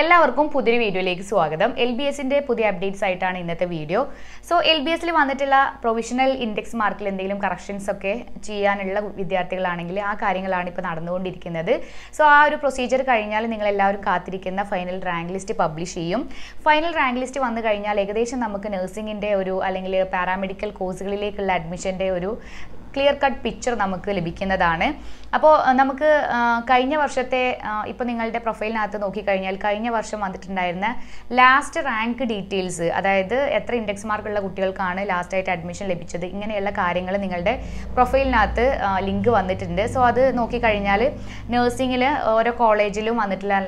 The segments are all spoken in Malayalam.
എല്ലാവർക്കും പുതിയൊരു വീഡിയോയിലേക്ക് സ്വാഗതം. എൽ ബി എസിന്റെ പുതിയ അപ്ഡേറ്റ്സ് ആയിട്ടാണ് ഇന്നത്തെ വീഡിയോ. സോ എൽ ബി എസിൽ വന്നിട്ടുള്ള പ്രൊവിഷണൽ ഇൻഡെക്സ് മാർക്കിൽ എന്തെങ്കിലും കറക്ഷൻസ് ഒക്കെ ചെയ്യാനുള്ള വിദ്യാർത്ഥികളാണെങ്കിൽ ആ കാര്യങ്ങളാണ് ഇപ്പോൾ നടന്നുകൊണ്ടിരിക്കുന്നത്. സോ ആ ഒരു പ്രൊസീജിയർ കഴിഞ്ഞാൽ നിങ്ങൾ എല്ലാവരും കാത്തിരിക്കുന്ന ഫൈനൽ റാങ്ക് ലിസ്റ്റ് പബ്ലിഷ് ചെയ്യും. ഫൈനൽ റാങ്ക് ലിസ്റ്റ് വന്നു കഴിഞ്ഞാൽ ഏകദേശം നമുക്ക് നഴ്സിംഗിന്റെ ഒരു അല്ലെങ്കിൽ പാരാമെഡിക്കൽ കോഴ്സുകളിലേക്കുള്ള അഡ്മിഷന്റെ ഒരു ക്ലിയർ കട്ട് പിക്ചർ നമുക്ക് ലഭിക്കുന്നതാണ്. അപ്പോൾ നമുക്ക് കഴിഞ്ഞ വർഷത്തെ ഇപ്പോൾ നിങ്ങളുടെ പ്രൊഫൈലിനകത്ത് നോക്കിക്കഴിഞ്ഞാൽ കഴിഞ്ഞ വർഷം വന്നിട്ടുണ്ടായിരുന്ന ലാസ്റ്റ് റാങ്ക് ഡീറ്റെയിൽസ് അതായത് എത്ര ഇൻഡെക്സ് മാർക്കുള്ള കുട്ടികൾക്കാണ് ലാസ്റ്റായിട്ട് അഡ്മിഷൻ ലഭിച്ചത് ഇങ്ങനെയുള്ള കാര്യങ്ങൾ നിങ്ങളുടെ പ്രൊഫൈലിനകത്ത് ലിങ്ക് വന്നിട്ടുണ്ട്. സോ അത് നോക്കിക്കഴിഞ്ഞാൽ നഴ്സിംഗിൽ ഓരോ കോളേജിലും വന്നിട്ടുള്ള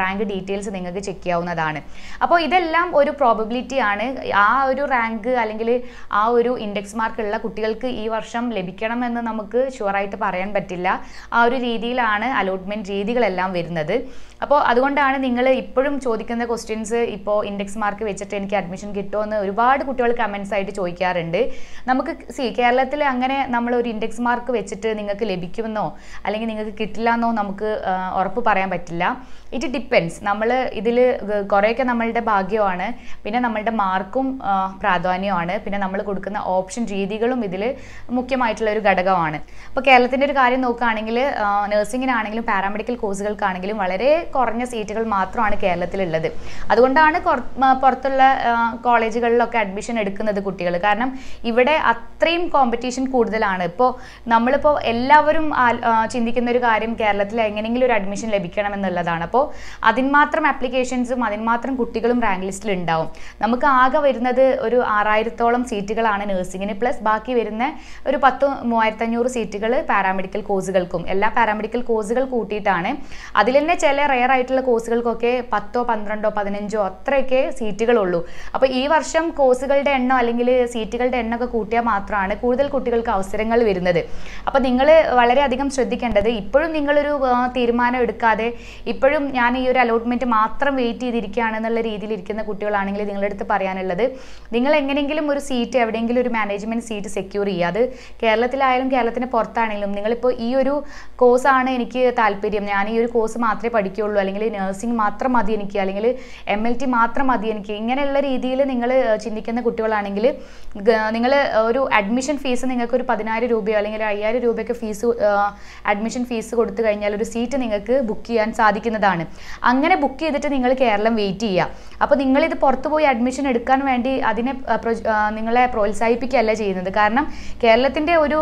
റാങ്ക് ഡീറ്റെയിൽസ് നിങ്ങൾക്ക് ചെക്ക് ചെയ്യാവുന്നതാണ്. അപ്പോൾ ഇതെല്ലാം ഒരു പ്രോബബിലിറ്റി ആണ്. ആ ഒരു റാങ്ക് അല്ലെങ്കിൽ ആ ഒരു ഇൻഡെക്സ് മാർക്കുള്ള കുട്ടികൾക്ക് ഈ വർഷം ലഭിക്കണമെന്ന് നമുക്ക് ഷുവറായിട്ട് പറയാൻ പറ്റില്ല. ആ ഒരു രീതിയിലാണ് അലോട്ട്മെന്റ് രീതികളെല്ലാം വരുന്നത്. അപ്പോൾ അതുകൊണ്ടാണ് നിങ്ങൾ ഇപ്പോഴും ചോദിക്കുന്ന ക്വസ്റ്റ്യൻസ് ഇപ്പോൾ ഇൻഡെക്സ് മാർക്ക് വെച്ചിട്ട് എനിക്ക് അഡ്മിഷൻ കിട്ടുമോ എന്ന് ഒരുപാട് കുട്ടികൾ കമൻസ് ആയിട്ട് ചോദിക്കാറുണ്ട്. നമുക്ക് സി കേരളത്തിൽ അങ്ങനെ നമ്മൾ ഒരു ഇൻഡെക്സ് മാർക്ക് വെച്ചിട്ട് നിങ്ങൾക്ക് ലഭിക്കുമെന്നോ അല്ലെങ്കിൽ നിങ്ങൾക്ക് കിട്ടില്ല എന്നോ നമുക്ക് ഉറപ്പ് പറയാൻ പറ്റില്ല. ഇറ്റ് ഡിപ്പെൻസ് നമ്മൾ ഇതിൽ കുറേയൊക്കെ നമ്മളുടെ ഭാഗ്യമാണ്. പിന്നെ നമ്മളുടെ മാർക്കും പ്രാധാന്യമാണ് പിന്നെ നമ്മൾ കൊടുക്കുന്ന ഓപ്ഷൻ രീതികളും ഇതിൽ മുഖ്യമായിട്ടുള്ള ഒരു ഘടകമാണ്. അപ്പോൾ കേരളത്തിന്റെ ഒരു കാര്യം നോക്കുകയാണെങ്കിൽ നഴ്സിംഗിനാണെങ്കിലും പാരാമെഡിക്കൽ കോഴ്സുകൾക്കാണെങ്കിലും വളരെ കുറഞ്ഞ സീറ്റുകൾ മാത്രമാണ് കേരളത്തിലുള്ളത്. അതുകൊണ്ടാണ് പുറത്തുള്ള കോളേജുകളിലൊക്കെ അഡ്മിഷൻ എടുക്കുന്നത് കുട്ടികൾ. കാരണം ഇവിടെ അത്രയും കോമ്പറ്റീഷൻ കൂടുതലാണ്. ഇപ്പോൾ നമ്മളിപ്പോൾ എല്ലാവരും ചിന്തിക്കുന്ന ഒരു കാര്യം കേരളത്തിൽ എങ്ങനെയെങ്കിലും ഒരു അഡ്മിഷൻ ലഭിക്കണം എന്നുള്ളതാണ് അപ്പോൾ അതിന് മാത്രം ആപ്ലിക്കേഷൻസും അതിന് മാത്രം കുട്ടികളും റാങ്ക് ലിസ്റ്റിൽ ഉണ്ടാവും. നമുക്ക് ആകെ വരുന്നത് ഒരു ആറായിരത്തോളം സീറ്റുകളാണ് നഴ്സിങ്ങിന് പ്ലസ് ബാക്കി വരുന്ന ഒരു പത്ത് മൂവായിരത്തി അഞ്ഞൂറ് സീറ്റുകൾ പാരാമെഡിക്കൽ കോഴ്സുകൾക്കും എല്ലാ പാരാമെഡിക്കൽ കോഴ്സുകൾ കൂട്ടിയിട്ടാണ്. അതിൽ തന്നെ ചില റെയർ ആയിട്ടുള്ള കോഴ്സുകൾക്കൊക്കെ പത്തോ പന്ത്രണ്ടോ പതിനഞ്ചോ അത്രയൊക്കെ സീറ്റുകളുള്ളൂ അപ്പോൾ ഈ വർഷം കോഴ്സുകളുടെ എണ്ണം അല്ലെങ്കിൽ സീറ്റുകളുടെ എണ്ണമൊക്കെ കൂട്ടിയാൽ മാത്രമാണ് കൂടുതൽ കുട്ടികൾക്ക് അവസരങ്ങൾ വരുന്നത്. അപ്പോൾ നിങ്ങൾ വളരെയധികം ശ്രദ്ധിക്കേണ്ടത് ഇപ്പോഴും നിങ്ങളൊരു തീരുമാനം എടുക്കാതെ ഇപ്പോഴും ഞാൻ ഈ ഒരു അലോട്ട്മെന്റ് മാത്രം വെയിറ്റ് ചെയ്തിരിക്കുകയാണ് എന്നുള്ള രീതിയിൽ ഇരിക്കുന്ന കുട്ടികളാണെങ്കിൽ നിങ്ങളുടെ അടുത്ത് പറയാനുള്ളത് നിങ്ങൾ എങ്ങനെയെങ്കിലും ഒരു സീറ്റ് എവിടെയെങ്കിലും ഒരു മാനേജ്മെന്റ് സീറ്റ് സെക്യൂർ ചെയ്യുക. അത് കേരളത്തിലായാലും കേരളത്തിന് പുറത്താണെങ്കിലും നിങ്ങളിപ്പോൾ ഈ ഒരു കോഴ്സാണ് എനിക്ക് താല്പര്യം. ഞാൻ ഈ ഒരു കോഴ്സ് മാത്രമേ പഠിക്കുകയുള്ളൂ. അല്ലെങ്കിൽ നഴ്സിംഗ് മാത്രം മതി എനിക്ക്. അല്ലെങ്കിൽ എം എൽ ടി മാത്രം മതി എനിക്ക്. ഇങ്ങനെയുള്ള രീതിയിൽ നിങ്ങൾ ചിന്തിക്കുന്ന കുട്ടികളാണെങ്കിൽ നിങ്ങൾ ഒരു അഡ്മിഷൻ ഫീസ് നിങ്ങൾക്ക് ഒരു പതിനായിരം രൂപയോ അല്ലെങ്കിൽ അയ്യായിരം രൂപയൊക്കെ ഫീസ് അഡ്മിഷൻ ഫീസ് കൊടുത്തു കഴിഞ്ഞാൽ ഒരു സീറ്റ് നിങ്ങൾക്ക് ബുക്ക് ചെയ്യാൻ സാധിക്കുന്നതാണ്. അങ്ങനെ ബുക്ക് ചെയ്തിട്ട് നിങ്ങൾ കേരളം വെയിറ്റ് ചെയ്യുക. അപ്പോൾ നിങ്ങളിത് പുറത്തു പോയി അഡ്മിഷൻ എടുക്കാൻ വേണ്ടി അതിനെ നിങ്ങളെ പ്രോത്സാഹിപ്പിക്കുകയല്ല ചെയ്യുന്നത്. കാരണം കേരളത്തിന്റെ ഒരു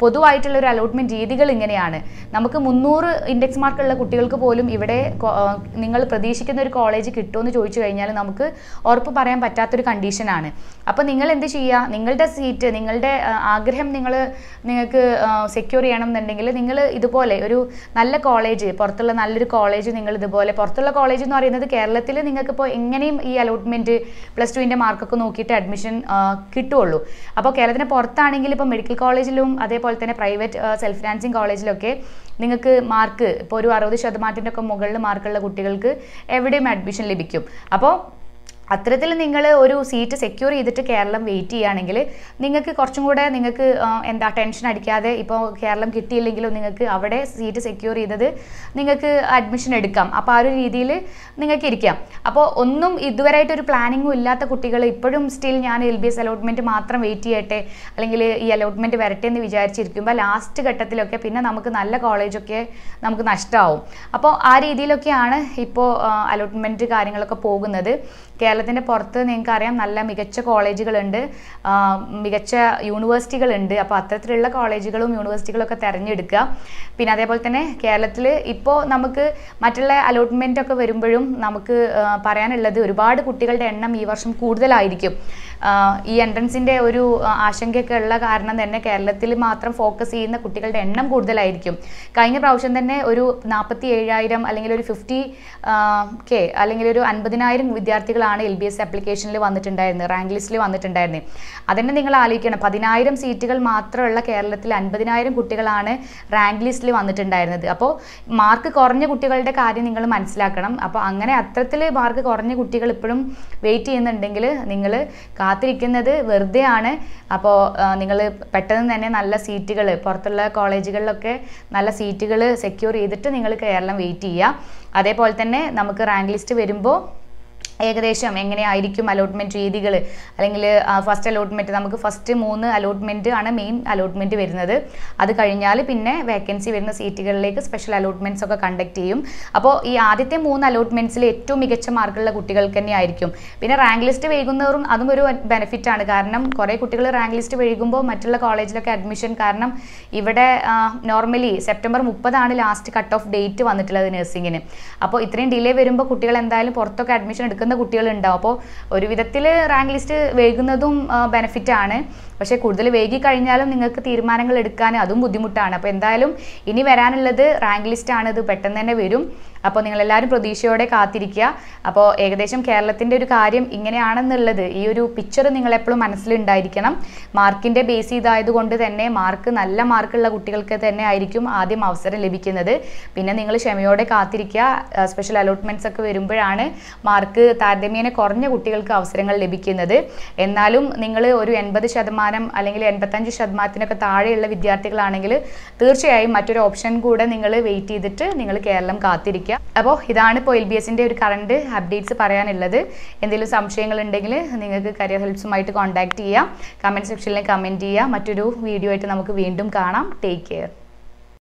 പൊതുവായിട്ടുള്ള ഒരു അലോട്ട്മെന്റ് രീതികൾ ഇങ്ങനെയാണ്. നമുക്ക് മുന്നൂറ് ഇൻഡെക്സ് മാർക്കുള്ള കുട്ടികൾക്ക് പോലും ഇവിടെ നിങ്ങൾ പ്രതീക്ഷിക്കുന്ന ഒരു കോളേജ് കിട്ടുമെന്ന് ചോദിച്ചു കഴിഞ്ഞാൽ നമുക്ക് ഉറപ്പ് പറയാൻ പറ്റാത്തൊരു കണ്ടീഷനാണ് അപ്പോൾ നിങ്ങൾ എന്ത് ചെയ്യുക നിങ്ങളുടെ സീറ്റ് നിങ്ങളുടെ ആഗ്രഹം നിങ്ങൾ നിങ്ങൾക്ക് സെക്യൂർ ചെയ്യണം എന്നുണ്ടെങ്കിൽ നിങ്ങൾ ഇതുപോലെ ഒരു നല്ല കോളേജ് പുറത്തുള്ള നല്ലൊരു കോളേജ് നിങ്ങൾ ഇതുപോലെ പുറത്തുള്ള കോളേജ് എന്ന് പറയുന്നത് കേരളത്തിൽ നിങ്ങൾക്കിപ്പോൾ എങ്ങനെയും ഈ അലോട്ട്മെന്റ് പ്ലസ് ടുവിന്റെ മാർക്കൊക്കെ നോക്കിയിട്ട് അഡ്മിഷൻ കിട്ടുള്ളൂ അപ്പോൾ കേരളത്തിന് പുറത്താണെങ്കിൽ ഇപ്പോൾ മെഡിക്കൽ കോളേജിലും അതേപോലെ തന്നെ പ്രൈവറ്റ് സെൽഫ് ഫിനാൻസിങ് കോളേജിലൊക്കെ നിങ്ങൾക്ക് മാർക്ക് ഇപ്പോൾ ഒരു അറുപത് ശതമാനത്തിന്റെ ഒക്കെ മുകളിൽ മാർക്കുള്ള കുട്ടികൾക്ക് എവിടെയും അഡ്മിഷൻ ലഭിക്കും. അപ്പോൾ അത്തരത്തിൽ നിങ്ങൾ ഒരു സീറ്റ് സെക്യൂർ ചെയ്തിട്ട് കേരളം വെയിറ്റ് ചെയ്യുകയാണെങ്കിൽ നിങ്ങൾക്ക് കുറച്ചും കൂടെ നിങ്ങൾക്ക് എന്താ ടെൻഷൻ അടിക്കാതെ ഇപ്പോൾ കേരളം കിട്ടിയില്ലെങ്കിലും നിങ്ങൾക്ക് അവിടെ സീറ്റ് സെക്യൂർ ചെയ്തത് നിങ്ങൾക്ക് അഡ്മിഷൻ എടുക്കാം. അപ്പോൾ ആ ഒരു രീതിയിൽ നിങ്ങൾക്ക് ഇരിക്കാം. അപ്പോൾ ഒന്നും ഇതുവരെയായിട്ട് ഒരു പ്ലാനിങ്ങും ഇല്ലാത്ത കുട്ടികൾ ഇപ്പോഴും സ്റ്റിൽ ഞാൻ എൽ ബി എസ് അലോട്ട്മെന്റ് മാത്രം വെയിറ്റ് ചെയ്യട്ടെ അല്ലെങ്കിൽ ഈ അലോട്ട്മെന്റ് വരട്ടെ എന്ന് വിചാരിച്ചിരിക്കുമ്പോൾ ലാസ്റ്റ് ഘട്ടത്തിലൊക്കെ പിന്നെ നമുക്ക് നല്ല കോളേജൊക്കെ നമുക്ക് നഷ്ടമാവും അപ്പോൾ ആ രീതിയിലൊക്കെയാണ് ഇപ്പോൾ അലോട്ട്മെന്റ് കാര്യങ്ങളൊക്കെ പോകുന്നത്. കേരളത്തിന്റെ പുറത്ത് നിങ്ങൾക്ക് അറിയാം നല്ല മികച്ച കോളേജുകളുണ്ട്. മികച്ച യൂണിവേഴ്സിറ്റികളുണ്ട്. അപ്പോൾ അത്തരത്തിലുള്ള കോളേജുകളും യൂണിവേഴ്സിറ്റികളൊക്കെ തിരഞ്ഞെടുക്കുക. പിന്നെ അതേപോലെ തന്നെ കേരളത്തിൽ ഇപ്പോൾ നമുക്ക് മറ്റുള്ള അലോട്ട്മെന്റ് ഒക്കെ വരുമ്പോഴും നമുക്ക് പറയാനുള്ളത് ഒരുപാട് കുട്ടികളുടെ എണ്ണം ഈ വർഷം കൂടുതലായിരിക്കും. ഈ എൻട്രൻസിന്റെ ഒരു ആശങ്കയൊക്കെ ഉള്ള കാരണം തന്നെ കേരളത്തിൽ മാത്രം ഫോക്കസ് ചെയ്യുന്ന കുട്ടികളുടെ എണ്ണം കൂടുതലായിരിക്കും. കഴിഞ്ഞ പ്രാവശ്യം തന്നെ ഒരു നാൽപ്പത്തി ഏഴായിരം അല്ലെങ്കിൽ ഒരു ഫിഫ്റ്റി കെ അല്ലെങ്കിൽ ഒരു അൻപതിനായിരം വിദ്യാർത്ഥികളാണ് എൽ ബി എസ് ആപ്ലിക്കേഷനിൽ വന്നിട്ടുണ്ടായിരുന്നത് റാങ്ക് ലിസ്റ്റിൽ വന്നിട്ടുണ്ടായിരുന്നത്. അതന്നെ നിങ്ങൾ ആലോചിക്കണം പതിനായിരം സീറ്റുകൾ മാത്രമുള്ള കേരളത്തിൽ അൻപതിനായിരം കുട്ടികളാണ് റാങ്ക് ലിസ്റ്റിൽ വന്നിട്ടുണ്ടായിരുന്നത്. അപ്പോൾ മാർക്ക് കുറഞ്ഞ കുട്ടികളുടെ കാര്യം നിങ്ങൾ മനസ്സിലാക്കണം. അപ്പോൾ അങ്ങനെ അത്തരത്തിൽ മാർക്ക് കുറഞ്ഞ കുട്ടികൾ ഇപ്പോഴും വെയിറ്റ് ചെയ്യുന്നുണ്ടെങ്കിൽ നിങ്ങൾ കാത്തിരിക്കുന്നത് വെറുതെ ആണ് അപ്പോൾ നിങ്ങൾ പെട്ടെന്ന് തന്നെ നല്ല സീറ്റുകൾ പുറത്തുള്ള കോളേജുകളിലൊക്കെ നല്ല സീറ്റുകൾ സെക്യൂർ ചെയ്തിട്ട് നിങ്ങൾ കേരളം വെയിറ്റ് ചെയ്യുക അതേപോലെ തന്നെ നമുക്ക് റാങ്ക് ലിസ്റ്റ് വരുമ്പോൾ ഏകദേശം എങ്ങനെയായിരിക്കും അലോട്ട്മെന്റ് രീതികൾ? അല്ലെങ്കിൽ ഫസ്റ്റ് അലോട്ട്മെന്റ് നമുക്ക് ഫസ്റ്റ് മൂന്ന് അലോട്ട്മെന്റ് ആണ് മെയിൻ അലോട്ട്മെന്റ് വരുന്നത്. അത് കഴിഞ്ഞാൽ പിന്നെ വേക്കൻസി വരുന്ന സീറ്റുകളിലേക്ക് സ്പെഷ്യൽ അലോട്ട്മെന്റ്സ് ഒക്കെ കണ്ടക്ട് ചെയ്യും. അപ്പോൾ ഈ ആദ്യത്തെ മൂന്ന് അലോട്ട്മെന്റ്സിൽ ഏറ്റവും മികച്ച മാർക്കുള്ള കുട്ടികൾക്ക് തന്നെ ആയിരിക്കും. പിന്നെ റാങ്ക് ലിസ്റ്റ് വൈകുന്നവരും അതും ഒരു ബെനിഫിറ്റ് ആണ്. കാരണം കുറേ കുട്ടികൾ റാങ്ക് ലിസ്റ്റ് വൈകുമ്പോൾ മറ്റുള്ള കോളേജിലൊക്കെ അഡ്മിഷൻ കാരണം ഇവിടെ നോർമലി സെപ്റ്റംബർ മുപ്പതാണ് ലാസ്റ്റ് കട്ട് ഓഫ് ഡേറ്റ് വന്നിട്ടുള്ളത് നഴ്സിങ്ങിന് അപ്പോൾ ഇത്രയും ഡിലേ വരുമ്പോൾ കുട്ടികൾ എന്തായാലും പുറത്തൊക്കെ അഡ്മിഷൻ എടുക്കുന്ന കുട്ടികളുണ്ടാവും. അപ്പോൾ ഒരു വിധത്തിൽ റാങ്ക് ലിസ്റ്റ് വൈകുന്നതും ബെനിഫിറ്റ് ആണ്. പക്ഷേ കൂടുതൽ വൈകി കഴിഞ്ഞാലും നിങ്ങൾക്ക് തീരുമാനങ്ങൾ എടുക്കാൻ അതും ബുദ്ധിമുട്ടാണ്. അപ്പോൾ എന്തായാലും ഇനി വരാനുള്ളത് റാങ്ക് ലിസ്റ്റ് ആണ്. ഇത് പെട്ടെന്ന് തന്നെ വരും. അപ്പോൾ നിങ്ങളെല്ലാവരും പ്രതീക്ഷയോടെ കാത്തിരിക്കുക. അപ്പോൾ ഏകദേശം കേരളത്തിന്റെ ഒരു കാര്യം ഇങ്ങനെയാണെന്നുള്ളത് ഈ ഒരു പിക്ചർ നിങ്ങളെപ്പോഴും മനസ്സിലുണ്ടായിരിക്കണം. മാർക്കിന്റെ ബേസ് ചെയ്തായതുകൊണ്ട് തന്നെ മാർക്ക് നല്ല മാർക്കുള്ള കുട്ടികൾക്ക് തന്നെ ആയിരിക്കും ആദ്യം അവസരം ലഭിക്കുന്നത്. പിന്നെ നിങ്ങൾ ക്ഷമയോടെ കാത്തിരിക്കുക. സ്പെഷ്യൽ അലോട്ട്മെന്റ്സ് ഒക്കെ വരുമ്പോഴാണ് മാർക്ക് താരതമ്യേന കുറഞ്ഞ കുട്ടികൾക്ക് അവസരങ്ങൾ ലഭിക്കുന്നത്. എന്നാലും നിങ്ങൾ ഒരു എൺപത് ശതമാനം അല്ലെങ്കിൽ എൺപത്തഞ്ച് ശതമാനത്തിനൊക്കെ താഴെയുള്ള വിദ്യാർത്ഥികളാണെങ്കിൽ തീർച്ചയായും മറ്റൊരു ഓപ്ഷൻ കൂടെ നിങ്ങൾ വെയിറ്റ് ചെയ്തിട്ട് നിങ്ങൾ കേരളം കാത്തിരിക്കുക. അപ്പോൾ ഇതാണ് ഇപ്പോൾ എൽ ബി എസിന്റെ ഒരു കറണ്ട് അപ്ഡേറ്റ്സ് പറയാനുള്ളത്. എന്തെങ്കിലും സംശയങ്ങൾ ഉണ്ടെങ്കിൽ നിങ്ങൾക്ക് കരിയർ ഹെൽപ്സുമായിട്ട് കോൺടാക്ട് ചെയ്യാം. കമന്റ് സെക്ഷനിൽ കമന്റ് ചെയ്യുക മറ്റൊരു വീഡിയോ ആയിട്ട് നമുക്ക് വീണ്ടും കാണാം. Take care